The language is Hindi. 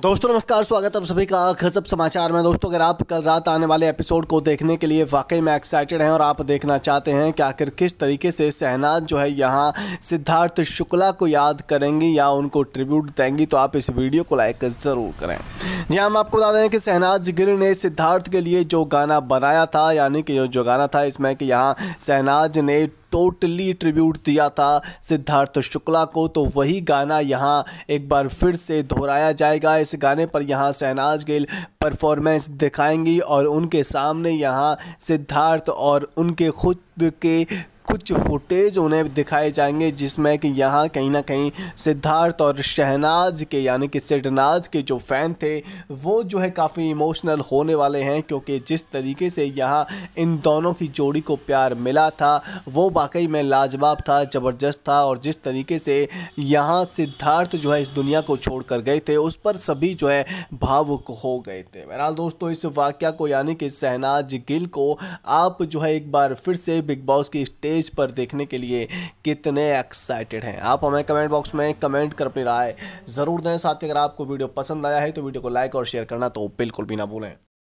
दोस्तों, नमस्कार, स्वागत है आप सभी का खजब समाचार में। दोस्तों, अगर आप कल रात आने वाले एपिसोड को देखने के लिए वाकई में एक्साइटेड हैं और आप देखना चाहते हैं कि आखिर किस तरीके से सहनाज जो है यहाँ सिद्धार्थ शुक्ला को याद करेंगी या उनको ट्रिब्यूट देंगी तो आप इस वीडियो को लाइक ज़रूर करें। जी हम आपको बता दें कि शहनाज गिल ने सिद्धार्थ के लिए जो गाना बनाया था, यानी कि जो गाना था, इसमें कि यहाँ शहनाज ने टोटली ट्रिब्यूट दिया था सिद्धार्थ शुक्ला को तो वही गाना यहाँ एक बार फिर से दोहराया जाएगा। इस गाने पर यहाँ शहनाज गिल परफॉर्मेंस दिखाएँगी और उनके सामने यहाँ सिद्धार्थ और उनके खुद के कुछ फुटेज उन्हें दिखाए जाएँगे जिसमें कि यहाँ कहीं ना कहीं सिद्धार्थ और शहनाज के, यानी कि सिडनाज के जो फ़ैन थे, वो जो है काफ़ी इमोशनल होने वाले हैं क्योंकि जिस तरीके से यहाँ इन दोनों की जोड़ी को प्यार मिला था, वो वाकई में लाजवाब था, ज़बरदस्त था और जिस तरीके से यहाँ सिद्धार्थ जो है इस दुनिया को छोड़ कर गए थे, उस पर सभी जो है भावुक हो गए थे। बहरहाल दोस्तों, इस वाक्य को, यानी कि शहनाज गिल को आप जो है एक बार फिर से बिग बॉस की स्टेज पेज पर देखने के लिए कितने एक्साइटेड हैं। आप हमें कमेंट बॉक्स में कमेंट कर अपनी राय ज़रूर दें। साथ ही अगर आपको वीडियो पसंद आया है तो वीडियो को लाइक और शेयर करना तो बिल्कुल भी ना भूलें।